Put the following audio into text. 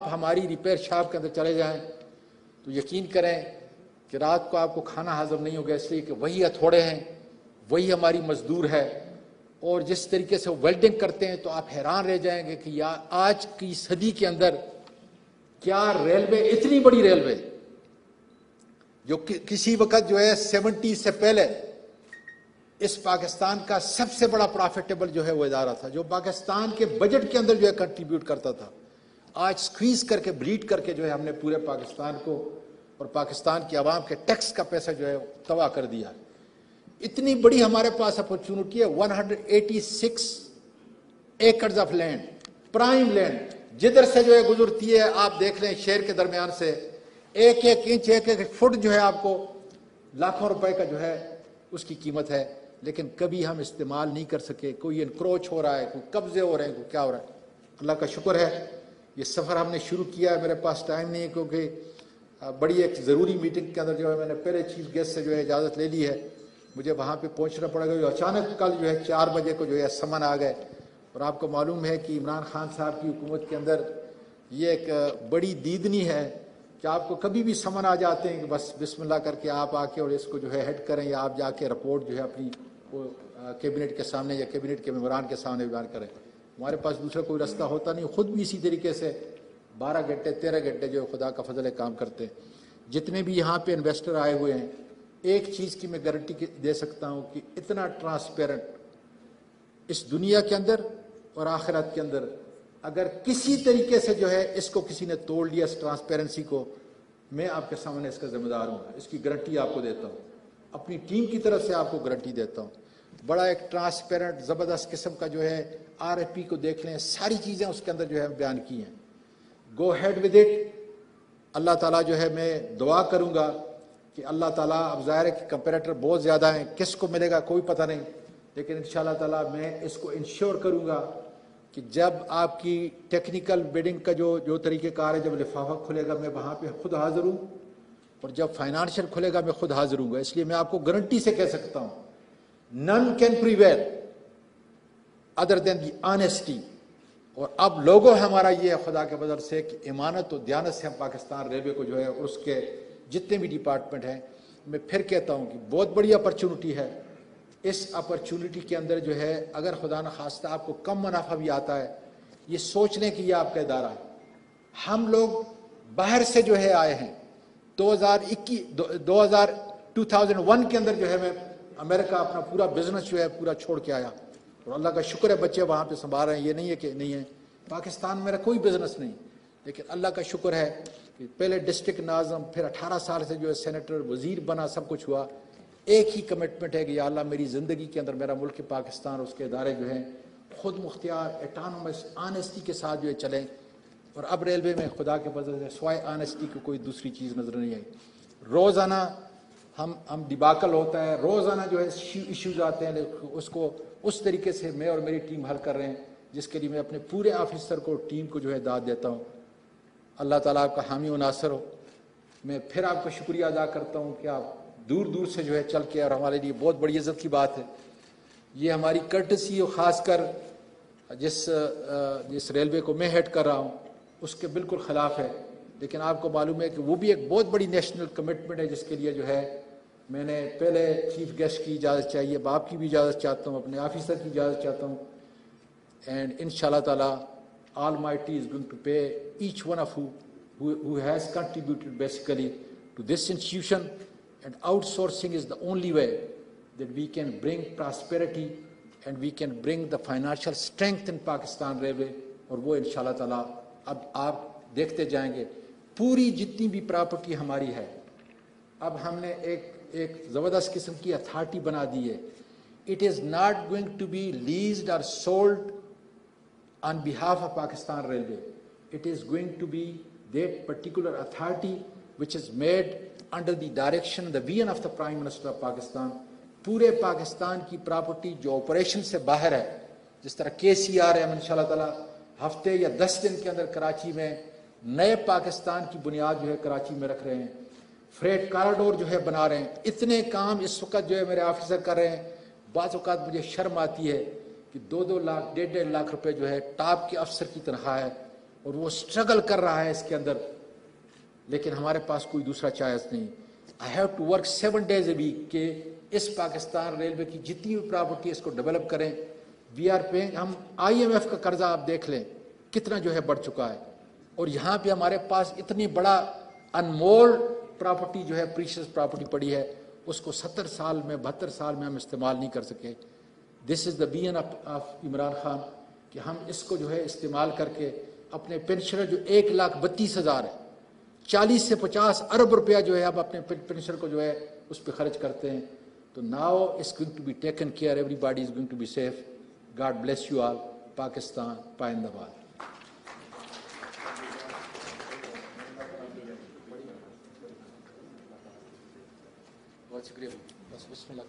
हमारी repair shop के अंदर चले जाएँ तो यकीन करें कि रात को आपको खाना हाजम नहीं होगा इसलिए कि वही हथौड़े हैं वही हमारी मजदूर है। और जिस तरीके से वेल्डिंग करते हैं तो आप हैरान रह जाएँगे कि या आज की सदी के अंदर क्या रेलवे इतनी बड़ी रेलवे जो कि, किसी वक्त जो है सेवेंटी से पहले इस पाकिस्तान का सबसे बड़ा प्रॉफिटेबल जो है वो इदारा था जो पाकिस्तान के बजट के अंदर जो है कंट्रीब्यूट करता था। आज स्क्वीज करके ब्रीड करके जो है हमने पूरे पाकिस्तान को और पाकिस्तान की आवाम के टैक्स का पैसा जो है तबाह कर दिया। इतनी बड़ी हमारे पास अपॉर्चुनिटी है 186 एकड़ ऑफ़ लैंड प्राइम लैंड जिधर से जो है गुजरती है, आप देख लें शहर के दरमियान से, एक एक इंच एक एक फुट जो है आपको लाखों रुपए का जो है उसकी कीमत है। लेकिन कभी हम इस्तेमाल नहीं कर सके, कोई इनक्रोच हो रहा है, कोई कब्जे हो रहे हैं, कोई क्या हो रहा है। अल्लाह का शुक्र है ये सफ़र हमने शुरू किया है मेरे पास टाइम नहीं है क्योंकि बड़ी एक ज़रूरी मीटिंग के अंदर जो है मैंने पहले चीफ गेस्ट से जो है इजाज़त ले ली है। मुझे वहाँ पे पहुँचना पड़ेगा जो अचानक कल जो है चार बजे को जो है समन आ गए। और आपको मालूम है कि इमरान खान साहब की हुकूमत के अंदर ये एक बड़ी दीदनी है कि आपको कभी भी समन आ जाते हैं कि बस बिस्मिल्लाह करके आप आके और इसको जो है हेड करें या आप जाके रिपोर्ट जो है अपनी कैबिनेट के सामने या कैबिनेट के मेम्बरान के सामने बयान करें। हमारे पास दूसरा कोई रास्ता होता नहीं, खुद भी इसी तरीके से बारह घंटे, तेरह घंटे जो खुदा का फजल काम करते हैं। जितने भी यहाँ पे इन्वेस्टर आए हुए हैं, एक चीज़ की मैं गारंटी दे सकता हूँ कि इतना ट्रांसपेरेंट इस दुनिया के अंदर और आखिरत के अंदर, अगर किसी तरीके से जो है इसको किसी ने तोड़ लिया इस ट्रांसपेरेंसी को, मैं आपके सामने इसका जिम्मेदार हूँ। इसकी गारंटी आपको देता हूँ। अपनी टीम की तरफ़ से आपको गारंटी देता हूँ। बड़ा एक ट्रांसपेरेंट ज़बरदस्त किस्म का जो है आर एफ़ पी को देख लें, सारी चीज़ें उसके अंदर जो है बयान की हैं। गो हैड विद इट अल्लाह ताला जो है, मैं दुआ करूँगा कि अल्लाह ताला, अब ज़ाहिर है कि कंपेरेटर बहुत ज़्यादा हैं किस को मिलेगा कोई पता नहीं, लेकिन इन ताला मैं इसको इंश्योर करूँगा कि जब आपकी टेक्निकल बिडिंग का जो जो तरीक़ेकार है, जब लिफाफा खुलेगा, मैं वहाँ पे खुद हाजिर हूँ, और जब फाइनेंशियल खुलेगा, मैं खुद हाजिर हूँ इसलिए मैं आपको गारंटी से कह सकता हूँ none can prevail other than the honesty और अब लोगों हमारा ये है, खुदा के बदल से कि इमानत और दयानत से हम पाकिस्तान रेलवे को जो है उसके जितने भी डिपार्टमेंट हैं, मैं फिर कहता हूँ कि बहुत बड़ी अपॉर्चुनिटी है। इस अपॉर्चुनिटी के अंदर जो है, अगर खुदा न खास्ता आपको कम मुनाफा भी आता है, ये सोचने की यह आपका इदारा है। हम लोग बाहर से जो है आए हैं। 2021 2000 2001 के अंदर जो है मैं अमेरिका अपना पूरा बिज़नेस जो है पूरा छोड़ के आया। और अल्लाह का शुक्र है बच्चे वहाँ पे संभाल रहे हैं। ये नहीं है कि नहीं है। पाकिस्तान मेरा कोई बिज़नेस नहीं। लेकिन अल्लाह का शुक्र है कि पहले डिस्ट्रिक्ट नाजम, फिर 18 साल से जो है सेनेटर वज़ीर बना, सब कुछ हुआ। एक ही कमिटमेंट है कि अल्लाह मेरी ज़िंदगी के अंदर मेरा मुल्क पाकिस्तान उसके इदारे जो हैं, खुद मुख्तियार एटानमस आनेस्टी के साथ जो है चलें। और अब रेलवे में खुदा के बदल से स्वाय आनेस्टी की कोई दूसरी चीज़ नज़र नहीं आई। रोज़ाना हम हम डिबाकल होता है, रोज़ाना जो है इश्यूज़ आते हैं उसको, उस तरीके से मैं और मेरी टीम हल कर रहे हैं, जिसके लिए मैं अपने पूरे ऑफिसर को टीम को जो है दाद देता हूँ। अल्लाह ताला आपका हामी नासर हो। मैं फिर आपका शुक्रिया अदा करता हूँ कि आप दूर दूर से जो है चल के और हमारे लिए बहुत बड़ी इज़्ज़त की बात है। ये हमारी कर्टसी और ख़ासकर जिस जिस रेलवे को मैं हेड कर रहा हूँ, उसके बिल्कुल ख़िलाफ़ है। लेकिन आपको मालूम है कि वो भी एक बहुत बड़ी नेशनल कमिटमेंट है, जिसके लिए जो है मैंने पहले चीफ गेस्ट की इजाज़त चाहिए, बाप की भी इजाज़त चाहता हूँ, अपने ऑफिसर की इजाज़त चाहता हूँ। एंड इन ताला my T is going to pay each one of who has contributed basically to this institution and outsourcing is the only way that we can bring prosperity and we can bring the financial strength in Pakistan railway और वो इन ताला, अब आप देखते जाएँगे, पूरी जितनी भी प्रॉपर्टी हमारी है, अब हमने एक एक ज़बरदस्त किस्म की अथॉरिटी बना दी है। It is not going to be lease और sold on behalf of Pakistan railway it is going to be that particular authority which is made under the direction the we of the prime minister of Pakistan पूरे पाकिस्तान की property जो operation से बाहर है, जिस तरह के सी आर एम इनशा हफ़्ते या दस दिन के अंदर कराची में नए पाकिस्तान की बुनियाद जो है कराची में रख रहे हैं। फ्रेट कॉरिडोर जो है बना रहे हैं। इतने काम इस वक्त जो है मेरे ऑफिसर कर रहे हैं। बाज़ मुझे शर्म आती है कि दो दो लाख, डेढ़ डेढ़ लाख रुपए जो है टॉप के अफसर की तनख्वाह है और वो स्ट्रगल कर रहा है इसके अंदर। लेकिन हमारे पास कोई दूसरा चॉइस नहीं। I have to work seven days a week के इस पाकिस्तान रेलवे की जितनी भी प्रॉपर्टी इसको डेवलप करें। वी आर पेइंग हम आईएमएफ का कर्जा आप देख लें, कितना जो है बढ़ चुका है। और यहाँ पे हमारे पास इतनी बड़ा अनमोल प्रॉपर्टी जो है प्रीशियस प्रॉपर्टी पड़ी है, उसको सत्तर साल में, बहत्तर साल में हम इस्तेमाल नहीं कर सके। This is the been of Imran Khan कि हम इसको जो है इस्तेमाल करके अपने पेंशनर जो एक लाख बत्तीस हज़ार है, चालीस से पचास अरब रुपया जो है आप अपने पेंशनर को जो है उस पर खर्च करते हैं। तो now is going to be taken care everybody is going to be safe God bless you all Pakistan पाइंदाबाद बहुत शुक्रिया बस बिस्मिल्लाह